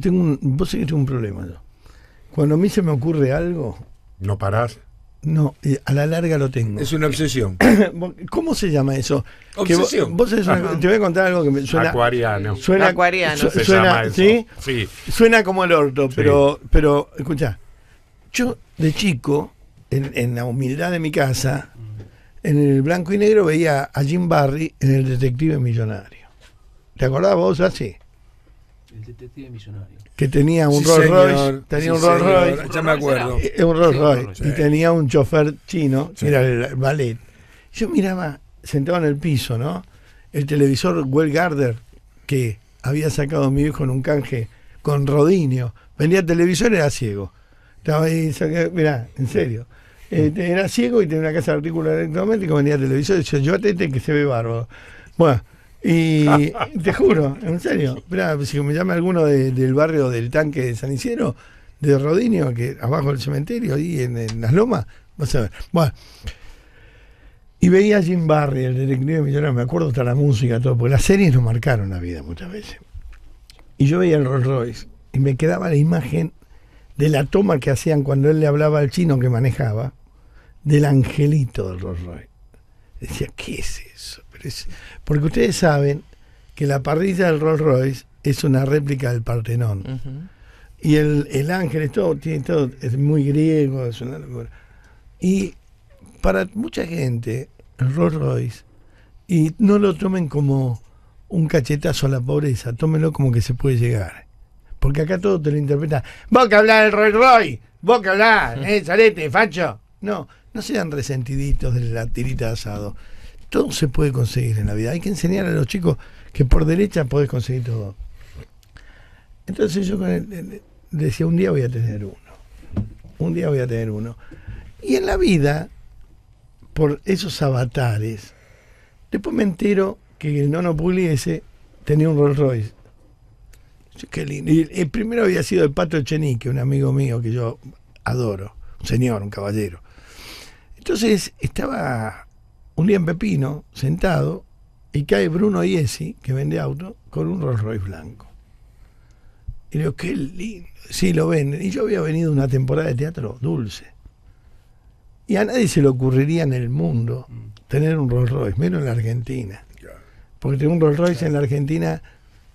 tengo un, vos sabés que tengo un problema yo. Cuando a mí se me ocurre algo, No parás. no, eh, a la larga lo tengo. Es una obsesión. ¿Cómo se llama eso? Que vos- Obsesión. vos una- te voy a contar algo que me suena. Acuariano. Suena, Acuariano. su- Se suena- llama eso. ¿sí? Sí. Suena como el orto, pero, pero escucha, yo de chico, en, en la humildad de mi casa, en el blanco y negro veía a Jim Barry en el detective millonario. ¿Te acordás vos así? El detective millonario. Que tenía un Sí, Rolls. Royce, tenía Sí, un Rolls. Royce, Ya me acuerdo. eh, un Rolls Sí, Royce, y tenía un chofer chino, que era el ballet. Yo miraba, sentado en el piso, ¿no? El televisor Well Garder, que había sacado mi hijo en un canje con Rodinio. Vendía televisor, era ciego. Estaba ahí, saca- mirá, en serio. Eh, era ciego y tenía una casa de artículos electrodomésticos, vendía televisor. Y decía, llévate este que se ve bárbaro. Bueno, y te juro, en serio. Si me llama alguno de- del barrio del tanque de San Isidro, de Rodinio, que abajo del cementerio, ahí en, en las lomas, vas a ver. Bueno, y veía a Jim Barry, el detective millonario, me acuerdo hasta la música, todo, porque las series nos marcaron la vida muchas veces. Y yo veía el Rolls Royce y me quedaba la imagen de la toma que hacían cuando él le hablaba al chino que manejaba, del angelito del Rolls Royce. Decía, ¿qué es eso? Es- Porque ustedes saben que la parrilla del Rolls Royce es una réplica del Partenón. Y el, el ángel es todo, tiene todo, es muy griego, es una locura. Y para mucha gente, el Rolls Royce, y no lo tomen como un cachetazo a la pobreza, tómenlo como que se puede llegar. Porque acá todo te lo interpreta. Vos que hablás del Rolls Royce, vos que hablás, eh, salete, facho. No, no sean resentiditos de la tirita de asado. Todo se puede conseguir en la vida. Hay que enseñar a los chicos que por derecha podés conseguir todo. Entonces yo con decía, un día voy a tener uno. Un día voy a tener uno. Y en la vida, por esos avatares, después me entero que el nono Pugliese tenía un Rolls Royce. Qué lindo. El primero había sido el Pato Echenique, un amigo mío que yo adoro, un señor, un caballero. Entonces estaba un día en Pepino, sentado, y cae Bruno Iesi, que vende auto, con un Rolls Royce blanco. Y le digo, qué lindo. Sí, lo venden. Y yo había venido una temporada de teatro dulce. Y a nadie se le ocurriría en el mundo tener un Rolls Royce, menos en la Argentina. Porque tener un Rolls Royce en la Argentina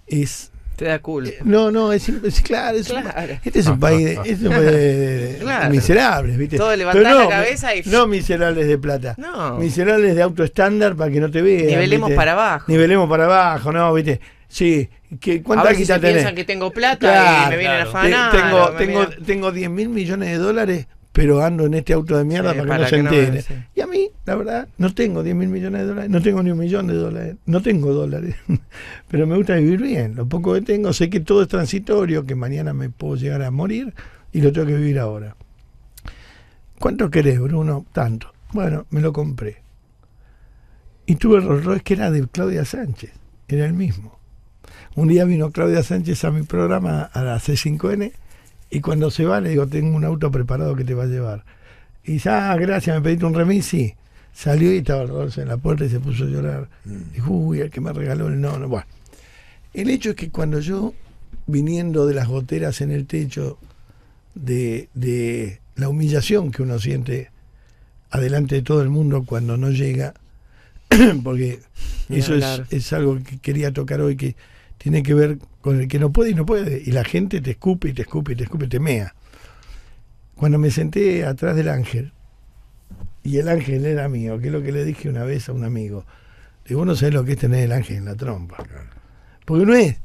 es... Te da culpa. eh, No, no, es, es claro. es un- Claro. este es un país de, este es un país de- de Claro. miserables, ¿viste? Todo levantás Pero la no, cabeza y- No miserables de plata. No. Miserables de auto estándar para que no te vean. Nivelemos ¿viste? para abajo. Nivelemos para abajo, ¿no? ¿Viste? Sí. ¿Qué, A ¿Cuánta ver si se tenés? piensan que tengo plata y Claro, me vienen claro. a afanar. Tengo, tengo 10 mil millones de dólares, pero ando en este auto de mierda Sí, para que no se que me- entere. Y a mí, la verdad, no tengo 10 mil millones de dólares, no tengo ni un millón de dólares, no tengo dólares, pero me gusta vivir bien. Lo poco que tengo, sé que todo es transitorio, que mañana me puedo llegar a morir y lo tengo que vivir ahora. ¿Cuánto querés, Bruno? Tanto. Bueno, me lo compré. Y tuve el Rolls Royce que era de Claudia Sánchez, era el mismo. Un día vino Claudia Sánchez a mi programa a la C5N y cuando se va le digo, tengo un auto preparado que te va a llevar. Y dice, ah, gracias, me pediste un remis, sí. Salió y estaba Rolls en la puerta y se puso a llorar. Dijo, uy, el que me regaló el no, no. Bueno, el hecho es que cuando yo, viniendo de las goteras en el techo, de, de la humillación que uno siente adelante de todo el mundo cuando no llega, porque eso es, es algo que quería tocar hoy, que tiene que ver con el que no puede y no puede, y la gente te escupe y te escupe y te escupe, te mea. Cuando me senté atrás del ángel, y el ángel era mío, que es lo que le dije una vez a un amigo, digo, vos no sabés lo que es tener el ángel en la trompa. Porque no es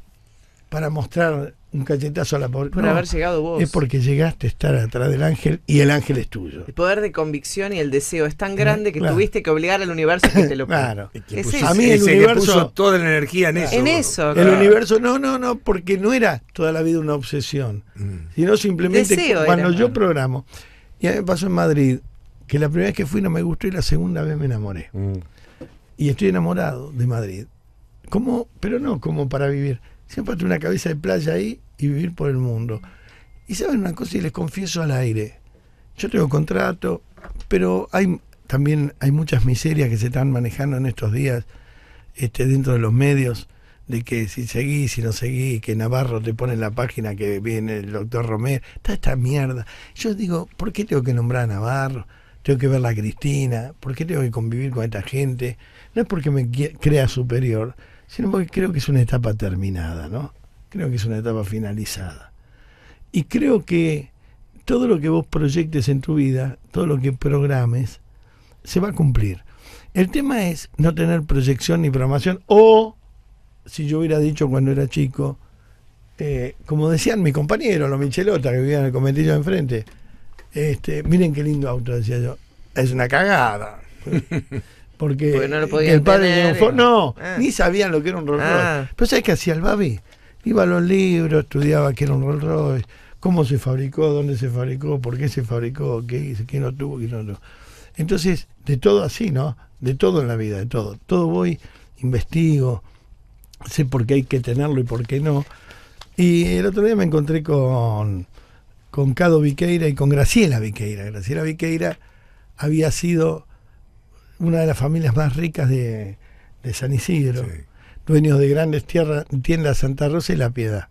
para mostrar un cachetazo a la pobreza. Por no, haber llegado vos. Es porque llegaste a estar atrás del ángel y el ángel es tuyo. El poder de convicción y el deseo es tan grande que Claro. tuviste que obligar al universo a que te lo Claro. Es puso- eso. A mí el ese universo- puso toda la energía en eso. En eso. El universo, no, no, no, porque no era toda la vida una obsesión, Mm. sino simplemente Deseo cuando era. yo programo. Y a mí me pasó en Madrid, que la primera vez que fui no me gustó y la segunda vez me enamoré. Mm. Y estoy enamorado de Madrid. Como, pero no como para vivir. Siempre tuve una cabeza de playa ahí y vivir por el mundo. Y saben una cosa y les confieso al aire. Yo tengo contrato, pero hay también hay muchas miserias que se están manejando en estos días este, dentro de los medios de que si seguís, si no seguís, que Navarro te pone en la página que viene el doctor Romero, toda esta mierda. Yo digo, ¿por qué tengo que nombrar a Navarro? Tengo que ver a Cristina, ¿por qué tengo que convivir con esta gente? No es porque me crea superior, sino porque creo que es una etapa terminada, ¿no? Creo que es una etapa finalizada. Y creo que todo lo que vos proyectes en tu vida, todo lo que programes, se va a cumplir. El tema es no tener proyección ni programación o, si yo hubiera dicho cuando era chico, eh, como decían mis compañeros, los Michelota que vivían en el conventillo de enfrente, este, miren qué lindo auto, decía yo. Es una cagada. Porque, no lo el padre tener. un no, Ah. ni sabían lo que era un Rolls Royce. Ah. Pero ¿sabes qué hacía el Babi? Iba a los libros, estudiaba qué era un Rolls Royce, cómo se fabricó, dónde se fabricó, por qué se fabricó, qué quién lo tuvo, quién no lo tuvo. Entonces, de todo así, ¿no? De todo en la vida, de todo. Todo voy, investigo, sé por qué hay que tenerlo y por qué no. Y el otro día me encontré con, con Cado Viqueira y con Graciela Viqueira. Graciela Viqueira había sido una de las familias más ricas de, de San Isidro, Sí. dueños de grandes tierras, tiendas Santa Rosa y La Piedad.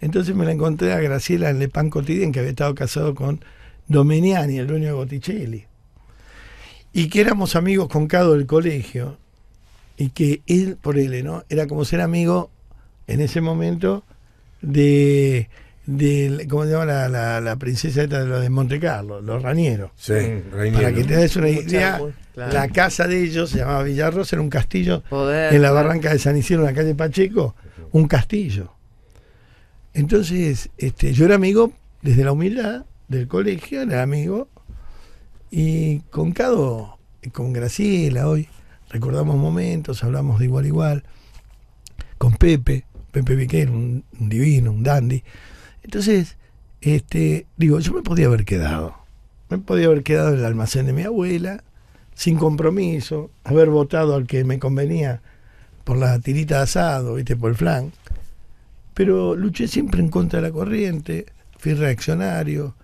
Entonces me la encontré a Graciela en Le Pan Cotidian, que había estado casado con Domeniani, el dueño de Botticelli. Y que éramos amigos con Cado del colegio. Y que él, por él, ¿no? Era como ser amigo en ese momento de, de ¿cómo se llama la, la, la princesa esta de los de Monte Carlo? Los Ranieros. Sí, Para Reiniero. que te des una Mucha idea, claro. la casa de ellos se llamaba Villarrosa, era un castillo Poder, en la barranca de San Isidro, en la calle Pacheco, un castillo. Entonces, este, yo era amigo desde la humildad del colegio, era amigo, y con Cado, con Graciela hoy, recordamos momentos, hablamos de igual a igual, con Pepe, Pepe Viquer, un, un divino, un dandy. Entonces, este, digo, yo me podía haber quedado, me podía haber quedado en el almacén de mi abuela, sin compromiso, haber votado al que me convenía por la tirita de asado, viste, por el flan. Pero luché siempre en contra de la corriente, fui reaccionario,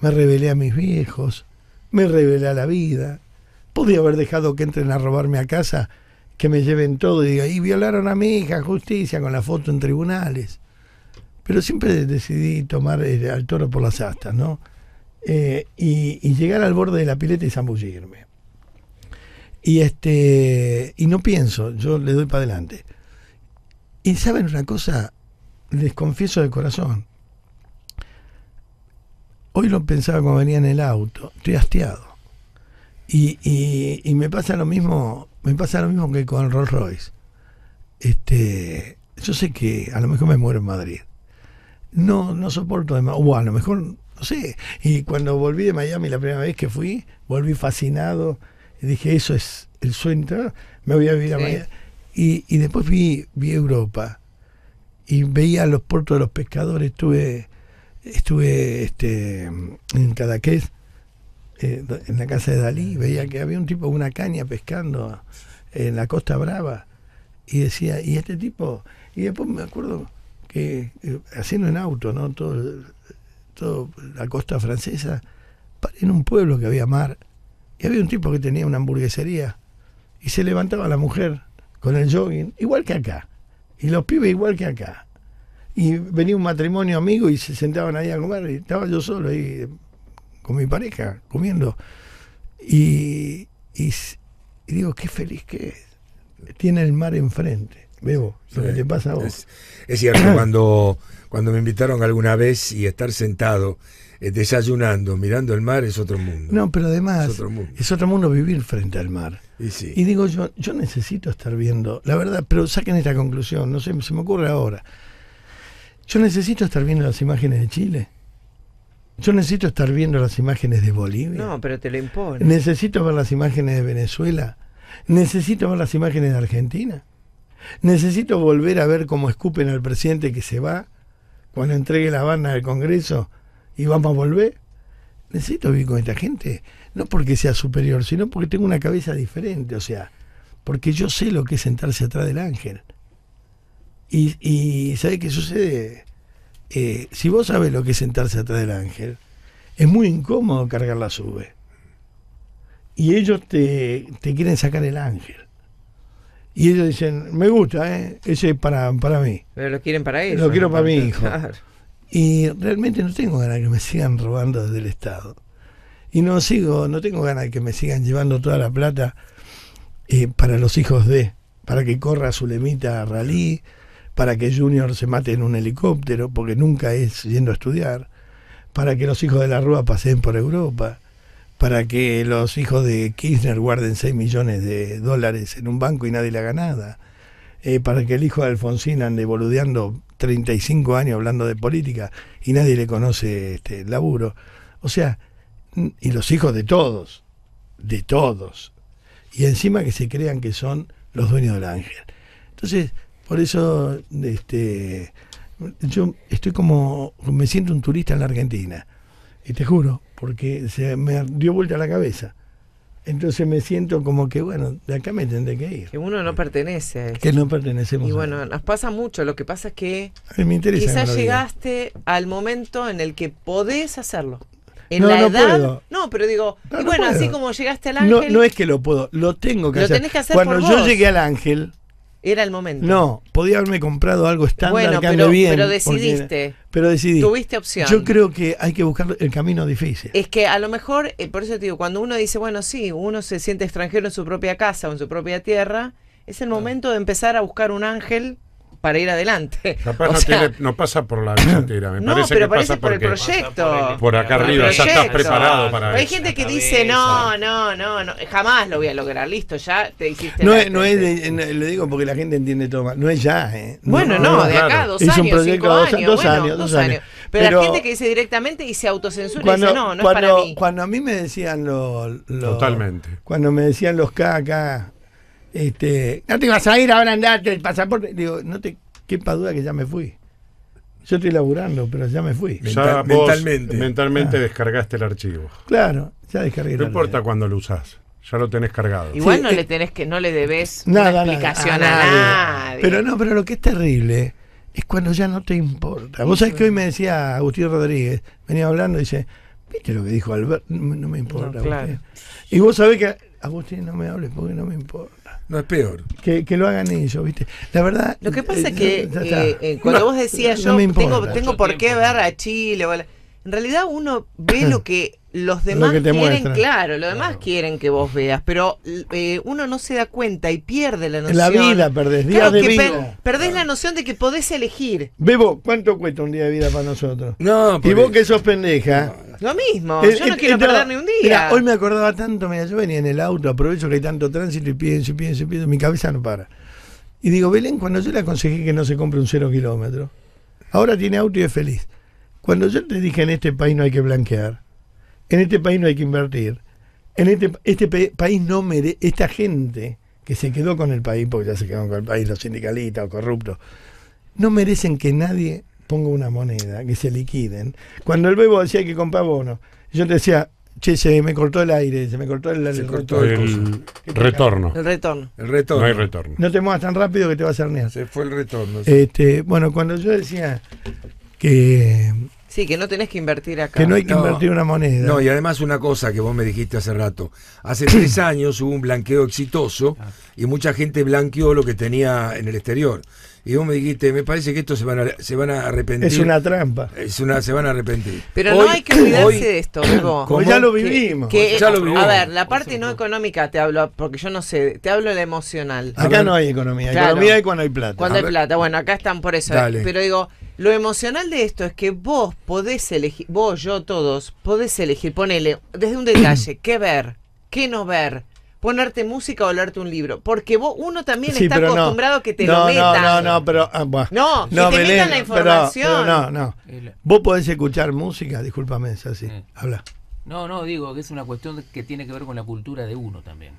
me rebelé a mis viejos, me rebelé a la vida. Podía haber dejado que entren a robarme a casa, que me lleven todo y diga, y violaron a mi hija, justicia, con la foto en tribunales. Pero siempre decidí tomar eh, al toro por las astas, ¿no? Eh, y, llegar al borde de la pileta y zambullirme. Y este y no pienso, yo le doy para adelante. Y saben una cosa, les confieso de corazón. Hoy lo pensaba cuando venía en el auto, estoy hastiado. Y, y, y me pasa lo mismo, me pasa lo mismo que con Rolls Royce. Este, yo sé que a lo mejor me muero en Madrid. No, no soporto de o a lo mejor, no sé. Y cuando volví de Miami la primera vez que fui, volví fascinado. Y dije, eso es el sueño. Me voy a vivir a. Miami. Y, y después vi, vi Europa. Y veía los puertos de los pescadores. Estuve, estuve este, en Cadaqués, eh, en la casa de Dalí. Veía que había un tipo con una caña pescando en la Costa Brava. Y decía, ¿y este tipo? Y después me acuerdo que eh, haciendo en auto, ¿no? Todo, todo la costa francesa, en un pueblo que había mar y había un tipo que tenía una hamburguesería y se levantaba la mujer con el jogging, igual que acá, y los pibes igual que acá. Y venía un matrimonio amigo y se sentaban ahí a comer y estaba yo solo ahí con mi pareja comiendo. Y, y, y digo, qué feliz que es. Tiene el mar enfrente. Bebo, lo que te pasa a vos. Es, es cierto, cuando, cuando me invitaron alguna vez y estar sentado eh, desayunando, mirando el mar, es otro mundo. No, pero además Es otro mundo. es otro mundo vivir frente al mar. Y sí. Y digo yo, yo necesito estar viendo, la verdad, pero saquen esta conclusión, no sé, se me ocurre ahora. Yo necesito estar viendo las imágenes de Chile. Yo necesito estar viendo las imágenes de Bolivia. No, pero te lo impone. Necesito ver las imágenes de Venezuela. Necesito ver las imágenes de Argentina. Necesito volver a ver cómo escupen al presidente que se va cuando entregue la banda del Congreso y vamos a volver. Necesito vivir con esta gente, no porque sea superior, sino porque tengo una cabeza diferente, o sea, porque yo sé lo que es sentarse atrás del ángel. Y, y ¿sabe qué sucede? Eh, si vos sabes lo que es sentarse atrás del ángel, es muy incómodo cargar la sube. Y ellos te, te quieren sacar el ángel. Y ellos dicen, me gusta, ¿eh? ese es para, para mí. Pero lo quieren para ellos. Lo quiero para mi hijo. Claro. Y realmente no tengo ganas de que me sigan robando desde el Estado. Y no sigo, no tengo ganas de que me sigan llevando toda la plata eh, para los hijos de, para que corra Zulemita rally, para que Junior se mate en un helicóptero, porque nunca es yendo a estudiar, para que los hijos de la Rúa paseen por Europa, para que los hijos de Kirchner guarden 6 millones de dólares en un banco y nadie le haga nada, eh, para que el hijo de Alfonsín ande boludeando 35 años hablando de política y nadie le conoce este laburo. O sea, y los hijos de todos, de todos. Y encima que se crean que son los dueños del ángel. Entonces, por eso este yo estoy como me siento un turista en la Argentina. Y te juro, porque se me dio vuelta la cabeza. Entonces me siento como que, bueno, de acá me tendré que ir. Que uno no pertenece a eso. Que no pertenecemos Y bueno, nos pasa mucho. Lo que pasa es que quizás llegaste al momento en el que podés hacerlo. En No, la no edad. puedo. No, pero digo, No, y no bueno, así como llegaste al No, ángel, no es que lo puedo, lo tengo que Lo hacer. tenés que hacer Cuando por yo vos. llegué al ángel, era el momento. no, podía haberme comprado algo estándar Bueno, que ande pero, bien. pero porque- decidiste. pero decidí. Tuviste opción. Yo creo que hay que buscar el camino difícil. Es que a lo mejor, eh, por eso te digo, cuando uno dice, bueno, sí, uno se siente extranjero en su propia casa o en su propia tierra, es el momento de empezar a buscar un ángel para ir adelante. Capaz O no, sea, tiene- no pasa por la billetera, me no, parece pero que parece pasa por el proyecto. por acá Por arriba ya estás proyecto. preparado para Pero hay eso. gente que dice, no, no, no, no, jamás lo voy a lograr, listo, ya te hiciste No es, no es de- no, lo digo porque la gente entiende todo mal. No es ya, ¿eh? Bueno, no, no, de claro. acá, dos Hizo un años, proyecto cinco dos- años, dos bueno, años, dos dos años. años. Pero, Pero- la gente que dice directamente y se autocensura y dice, no, no cuando, es para mí. cuando a mí me decían los. los- Totalmente. Cuando me decían los K acá, este, no te vas a ir ahora andate el pasaporte. Digo, no te quepa duda que ya me fui. Yo estoy laburando, pero ya me fui. Ya Mental- vos mentalmente. mentalmente Ah. descargaste el archivo. Claro, ya descargué. No la importa realidad. cuándo lo usás, ya lo tenés cargado. Igual Sí, no eh, le tenés que, no le debes Nada, una nada, explicación a a, nadie. nadie. Pero no, pero lo que es terrible es cuando ya no te importa. Vos sabés que hoy me decía Agustín Rodríguez, venía hablando y dice, ¿viste lo que dijo Albert? No, no me importa. No, claro. Agustín". Y vos sabés que, Agustín, no me hables porque no me importa. No es peor. Que, que lo hagan ellos, ¿viste? La verdad... Lo que pasa eh, es que ya está. eh, eh, cuando vos decías No yo me tengo, tengo por qué ver a Chile, o la- en realidad uno ve lo que los demás que te quieren, claro, los demás Claro. quieren que vos veas, pero eh, uno no se da cuenta y pierde la noción. la vida perdés, días Claro de vida. per- perdés la noción de que podés elegir. Bebo, ¿cuánto cuesta un día de vida para nosotros? No, Y vos que sos pendeja... Lo mismo, yo no quiero perder ni un día. Mira, hoy me acordaba tanto, mira, yo venía en el auto, aprovecho que hay tanto tránsito y pienso, y pienso, y pienso, mi cabeza no para. Y digo, Belén, cuando yo le aconsejé que no se compre un cero kilómetro, ahora tiene auto y es feliz. Cuando yo te dije en este país no hay que blanquear, en este país no hay que invertir, en este, este país no merece, esta gente que se quedó con el país, porque ya se quedaron con el país, los sindicalistas o corruptos, no merecen que nadie ponga una moneda, que se liquiden. Cuando el bebo decía que comprar bonos, yo te decía, che, se me cortó el aire, se me cortó el, Se el cortó retorno. El retorno. El retorno. El retorno. No hay retorno. No te muevas tan rápido que te vas a herniar. Se fue el retorno. Este, bueno, cuando yo decía que, Sí, que no tenés que invertir acá. que no hay que No. invertir una moneda, No, y además una cosa que vos me dijiste hace rato. Hace tres años hubo un blanqueo exitoso y mucha gente blanqueó lo que tenía en el exterior. Y vos me dijiste, me parece que estos se van a, se van a arrepentir. es una trampa. Es una- se van a arrepentir. Pero Hoy- no hay que olvidarse hoy- de esto. Como ya lo vivimos. Que- Ya lo vivimos. a ver, la parte no económica te hablo, porque yo no sé, te hablo de la emocional. Acá ver. no hay economía. Claro. Economía hay cuando hay plata. Cuando hay plata, bueno, acá están por eso. eh. Dale. Pero digo, lo emocional de esto es que vos podés elegir, vos, yo, todos, podés elegir, ponele, desde un detalle, qué ver, qué no ver, ponerte música o leerte un libro. Porque vos, uno también Sí, está pero no. acostumbrado a que te no, lo metan. No, no, no, pero. ah, buah. No, que te metan la pero- información. pero no, no. El- Vos podés escuchar música, discúlpame, es así. Mm. Habla. No, no, digo que es una cuestión que tiene que ver con la cultura de uno también.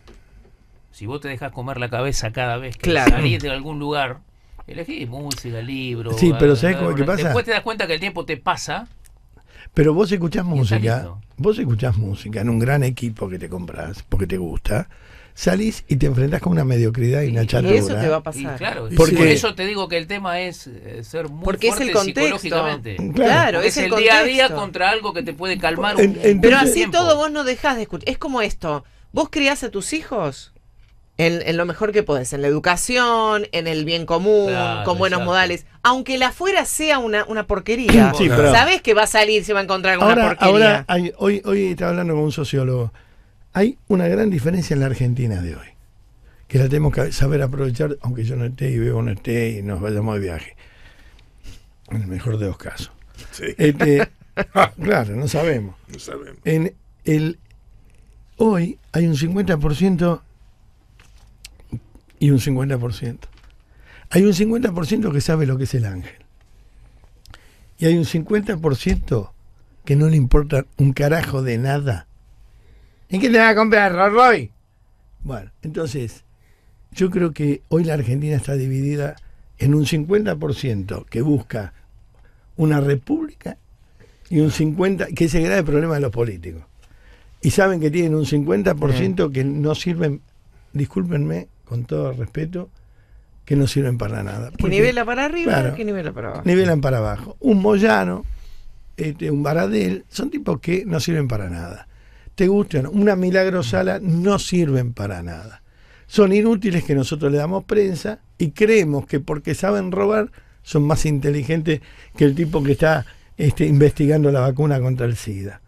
Si vos te dejas comer la cabeza cada vez que Claro. salís de algún lugar, elegís música, libro. Sí, pero ¿sabés algo- qué pasa? Después te das cuenta que el tiempo te pasa. Pero vos escuchás Y música, vos escuchás música en un gran equipo que te compras porque te gusta, salís y te enfrentás con una mediocridad y una Y Y chatura. eso te va a Y pasar. claro, y Porque- por eso te digo que el tema es eh, ser muy Porque es fuerte el contexto. psicológicamente. Claro, es es el el día a día contra algo que te puede calmar En- un, en- Pero Entonces- así todo vos no dejás de escuchar. Es como esto. Vos criás a tus hijos En, en lo mejor que podés, en la educación, en el bien común, Claro, con buenos exacto. modales. Aunque la afuera sea una, una porquería. Sí, pero- Sabés que va a salir, se va a encontrar con una Ahora, porquería. ahora hay- hoy, hoy estaba hablando con un sociólogo. Hay una gran diferencia en la Argentina de hoy. Que la tenemos que saber aprovechar, aunque yo no esté y veo no esté y nos vayamos de viaje. En el mejor de los casos. Sí, Este, claro, no sabemos. no sabemos. En el, hoy hay un 50% y un 50%. Hay un 50% que sabe lo que es el ángel. Y hay un 50% que no le importa un carajo de nada. ¿En qué te vas a comprar, Royce? Bueno, entonces, yo creo que hoy la Argentina está dividida en un 50% que busca una república y un 50% que es el grave problema de los políticos. Y saben que tienen un 50% que no sirven, discúlpenme, con todo respeto, que no sirven para nada. Que nivela para arriba, claro. que nivela para abajo. nivelan para abajo. Un Moyano, este, un Baradel, son tipos que no sirven para nada. Te gustan, una Milagro Sala no sirven para nada. Son inútiles que nosotros le damos prensa y creemos que porque saben robar son más inteligentes que el tipo que está este, investigando la vacuna contra el SIDA.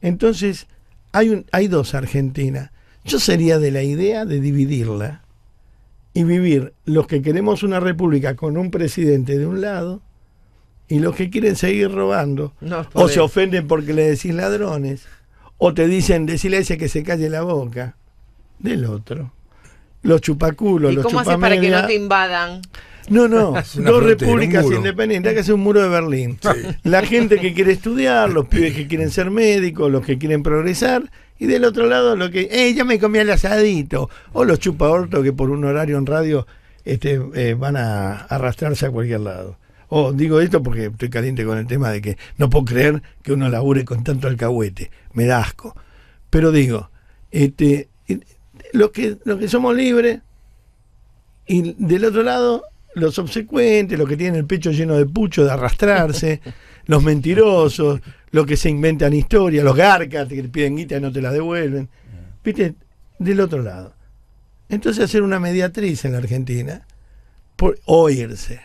Entonces, hay, un, hay dos Argentinas. Yo sería de la idea de dividirla y vivir los que queremos una república con un presidente de un lado y los que quieren seguir robando No o se ofenden porque le decís ladrones o te dicen decirle a ese que se calle la boca del otro. Los chupaculos, ¿Y los cómo haces para que no te invadan? No, no, Es dos repúblicas independientes, hay que hacer un muro de Berlín. La gente que quiere estudiar, los pibes que quieren ser médicos, los que quieren progresar, y del otro lado lo que, ¡eh, ya me comí el asadito! O los chupaortos que por un horario en radio este, eh, van a arrastrarse a cualquier lado. O digo esto porque estoy caliente con el tema de que no puedo creer que uno labure con tanto alcahuete, me da asco. Pero digo, este, los que, los que somos libres, y del otro lado, los obsecuentes, los que tienen el pecho lleno de pucho, de arrastrarse, los mentirosos, los que se inventan historias, los garcas que te piden guita y no te la devuelven. ¿Viste? Del otro lado. Entonces hacer una mediatriz en la Argentina, por oírse.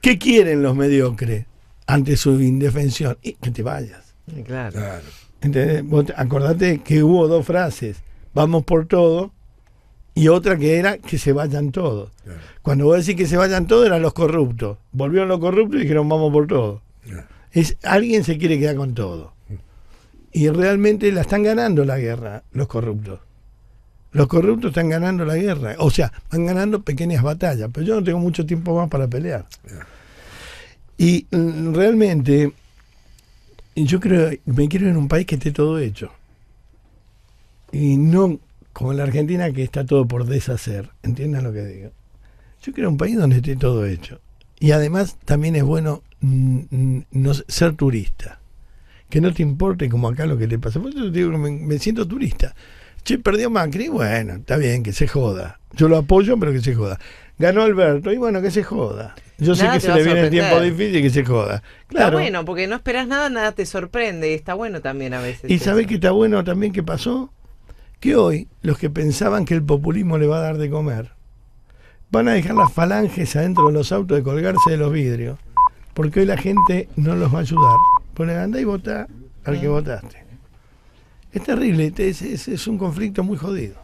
¿Qué quieren los mediocres ante su indefensión? Y que te vayas. Claro. Claro. ¿Entendés? Vos te- acordate que hubo dos frases, vamos por todo, y otra que era que se vayan todos. Claro. Cuando vos decís que se vayan todos eran los corruptos. Volvieron los corruptos y dijeron vamos por todo. Claro. Es, alguien se quiere quedar con todo. Y realmente la están ganando la guerra, los corruptos. Los corruptos están ganando la guerra. O sea, van ganando pequeñas batallas, pero yo no tengo mucho tiempo más para pelear. Y mm, realmente, yo creo, me quiero a un país que esté todo hecho. Y no como la Argentina que está todo por deshacer. ¿Entiendan lo que digo? Yo quiero un país donde esté todo hecho. Y además también es bueno no ser turista. Que no te importe como acá lo que te pasa. Por eso te digo que me, me siento turista. Che, perdió Macri, bueno, está bien, que se joda. Yo lo apoyo, pero que se joda. Ganó Alberto, y bueno, que se joda. Yo sé que se le viene el tiempo difícil y que se joda. Está Claro. bueno, porque no esperas nada, nada te sorprende. Y está bueno también a veces. Y eso. sabés que está bueno también que pasó que hoy los que pensaban que el populismo le va a dar de comer van a dejar las falanges adentro de los autos de colgarse de los vidrios porque hoy la gente no los va a ayudar. Pone anda y vota al que votaste. Es terrible, es, es- es un conflicto muy jodido.